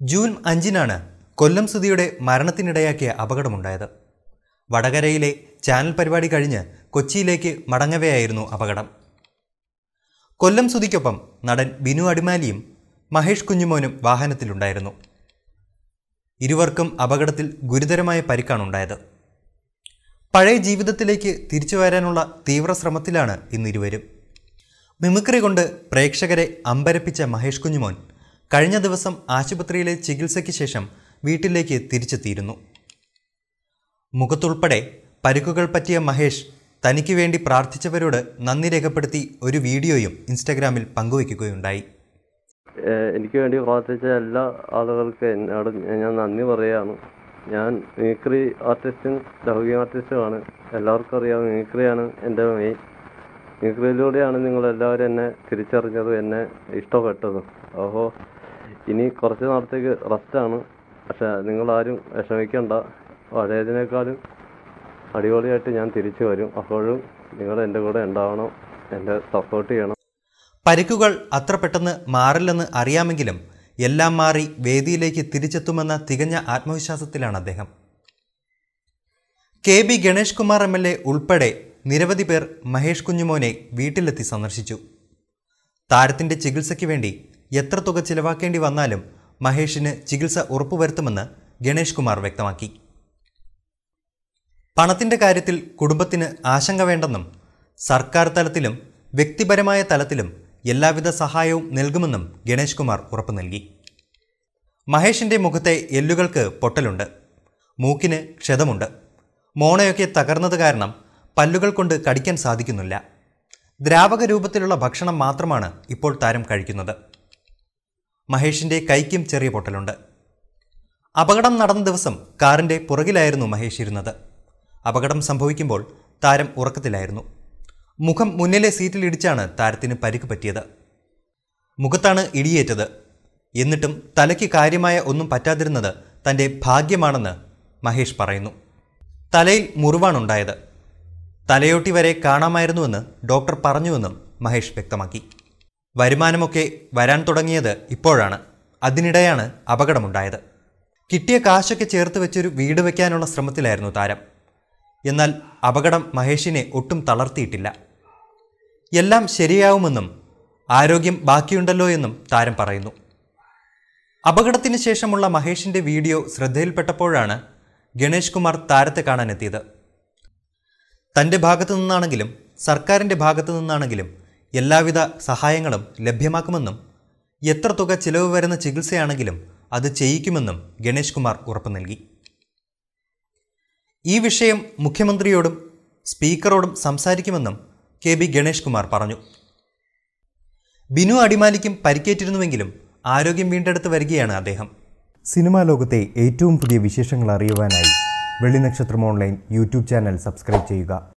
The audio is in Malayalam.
ജൂൺ അഞ്ചിനാണ് കൊല്ലം സുധിയുടെ മരണത്തിനിടയാക്കിയ അപകടമുണ്ടായത്. വടകരയിലെ ചാനൽ പരിപാടി കഴിഞ്ഞ് കൊച്ചിയിലേക്ക് മടങ്ങവെയായിരുന്നു അപകടം. കൊല്ലം സുധിക്കൊപ്പം നടൻ ബിനു അടിമാലിയും മഹേഷ് കുഞ്ഞുമോനും വാഹനത്തിലുണ്ടായിരുന്നു. ഇരുവർക്കും അപകടത്തിൽ ഗുരുതരമായ പരിക്കാണുണ്ടായത്. പഴയ ജീവിതത്തിലേക്ക് തിരിച്ചു വരാനുള്ള തീവ്ര ശ്രമത്തിലാണ് ഇന്നിരുവരും മിമിക്രി കൊണ്ട് പ്രേക്ഷകരെ അമ്പരപ്പിച്ച മഹേഷ് കുഞ്ഞുമോൻ കഴിഞ്ഞ ദിവസം ആശുപത്രിയിലെ ചികിത്സയ്ക്ക് ശേഷം വീട്ടിലേക്ക് തിരിച്ചെത്തിയിരുന്നു. മുഖത്തുൾപ്പെടെ പരിക്കുകൾ പറ്റിയ മഹേഷ് തനിക്ക് വേണ്ടി പ്രാർത്ഥിച്ചവരോട് നന്ദി രേഖപ്പെടുത്തി ഒരു വീഡിയോയും ഇൻസ്റ്റാഗ്രാമിൽ പങ്കുവയ്ക്കുകയുണ്ടായി. എനിക്ക് വേണ്ടി പ്രാർത്ഥിച്ച എല്ലാ ആളുകൾക്കും എന്നോട് ഞാൻ നന്ദി പറയുകയാണ്. ഞാൻ മിമിക്രി ആർട്ടിസ്റ്റും ഡബിങ് ആർട്ടിസ്റ്റുമാണ് എല്ലാവർക്കും അറിയാം മിമിക്രിയാണ് എന്റെ മെയിൻ. മിമിക്രിയിലൂടെയാണ് നിങ്ങളെല്ലാവരും എന്നെ തിരിച്ചറിഞ്ഞതും എന്നെ ഇഷ്ടപ്പെട്ടതും. അപ്പോൾ ഇനി കുറച്ച് നാളത്തേക്ക് റെസ്റ്റാണ് പക്ഷെ നിങ്ങളാരും വിഷമിക്കണ്ട. പഴയതിനേക്കാളും അടിപൊളിയായിട്ട് ഞാൻ തിരിച്ചു വരും. അപ്പോഴും നിങ്ങൾ എന്റെ കൂടെ ഉണ്ടാവണം. എന്നെ സപ്പോർട്ട് ചെയ്യണം. പരിക്കുകൾ അത്ര പെട്ടെന്ന് മാറില്ലെന്ന് അറിയാമെങ്കിലും എല്ലാം മാറി വേദിയിലേക്ക് തിരിച്ചെത്തുമെന്ന തികഞ്ഞ ആത്മവിശ്വാസത്തിലാണ് അദ്ദേഹം. K B Ganesh Kumar M L A ഉൾപ്പെടെ നിരവധി പേർ മഹേഷ് കുഞ്ഞുമോനെ വീട്ടിലെത്തി സന്ദർശിച്ചു. താരത്തിന്റെ ചികിത്സയ്ക്ക് വേണ്ടി എത്ര തുക ചിലവാക്കേണ്ടി വന്നാലും മഹേഷിന് ചികിത്സ ഉറപ്പുവരുത്തുമെന്ന് ഗണേഷ് കുമാർ വ്യക്തമാക്കി. പണത്തിന്റെ കാര്യത്തിൽ കുടുംബത്തിന് ആശങ്ക വേണ്ടെന്നും സർക്കാർ തലത്തിലും വ്യക്തിപരമായ തലത്തിലും എല്ലാവിധ സഹായവും നൽകുമെന്നും ഗണേഷ് കുമാർ ഉറപ്പു നൽകി. മഹേഷിന്റെ മുഖത്തെ എല്ലുകൾക്ക് പൊട്ടലുണ്ട് മൂക്കിന് ക്ഷതമുണ്ട് മോണയൊക്കെ തകർന്നത് കാരണം പല്ലുകൾ കൊണ്ട് കടിക്കാൻ സാധിക്കുന്നില്ല. ദ്രാവക രൂപത്തിലുള്ള ഭക്ഷണം മാത്രമാണ് ഇപ്പോൾ താരം കഴിക്കുന്നത്. മഹേഷിന്റെ കൈക്കും ചെറിയ പൊട്ടലുണ്ട്. അപകടം നടന്ന ദിവസം കാറിന്റെ പുറകിലായിരുന്നു മഹേഷ് ഇരുന്നത്. അപകടം സംഭവിക്കുമ്പോൾ താരം ഉറക്കത്തിലായിരുന്നു. മുഖം മുന്നിലെ സീറ്റിൽ ഇടിച്ചാണ് താരത്തിന് പരിക്ക് പറ്റിയത്. മുഖത്താണ് ഇടിയേറ്റത്. എന്നിട്ടും തലയ്ക്ക് കാര്യമായ ഒന്നും പറ്റാതിരുന്നത് തന്റെ ഭാഗ്യമാണെന്ന് മഹേഷ് പറയുന്നു. തലയിൽ മുറിവാണുണ്ടായത്. തലയോട്ടി വരെ കാണാമായിരുന്നുവെന്ന് ഡോക്ടർ പറഞ്ഞുവെന്നും മഹേഷ് വ്യക്തമാക്കി. വരുമാനമൊക്കെ വരാൻ തുടങ്ങിയത് ഇപ്പോഴാണ്. അതിനിടെയാണ് അപകടമുണ്ടായത്. കിട്ടിയ കാശൊക്കെ ചേർത്ത് വെച്ചൊരു വീട് വയ്ക്കാനുള്ള ശ്രമത്തിലായിരുന്നു താരം. എന്നാൽ അപകടം മഹേഷിനെ ഒട്ടും തളർത്തിയിട്ടില്ല. എല്ലാം ശരിയാവുമെന്നും ആരോഗ്യം ബാക്കിയുണ്ടല്ലോ എന്നും താരം പറയുന്നു. അപകടത്തിന് ശേഷമുള്ള മഹേഷിന്റെ വീഡിയോ ശ്രദ്ധയിൽപ്പെട്ടപ്പോഴാണ് ഗണേഷ് കുമാർ താരത്തെ കാണാനെത്തിയത്. തന്റെ ഭാഗത്തു നിന്നാണെങ്കിലും സർക്കാരിന്റെ ഭാഗത്തു നിന്നാണെങ്കിലും എല്ലാവിധ സഹായങ്ങളും ലഭ്യമാക്കുമെന്നും എത്ര തുക ചിലവ് വരുന്ന ചികിത്സയാണെങ്കിലും അത് ചെയ്യിക്കുമെന്നും ഗണേഷ് കുമാർ ഉറപ്പു നൽകി. ഈ വിഷയം മുഖ്യമന്ത്രിയോടും സ്പീക്കറോടും സംസാരിക്കുമെന്നും കെ ബി ഗണേഷ് കുമാർ പറഞ്ഞു. ബിനു അടിമാലിക്കും പരിക്കേറ്റിരുന്നുവെങ്കിലും ആരോഗ്യം വീണ്ടെടുത്ത് വരികയാണ് അദ്ദേഹം. സിനിമാ ലോകത്തെ ഏറ്റവും പുതിയ വിശേഷങ്ങൾ അറിയുവാനായി Vellinakshatram online YouTube channel subscribe ചെയ്യുക.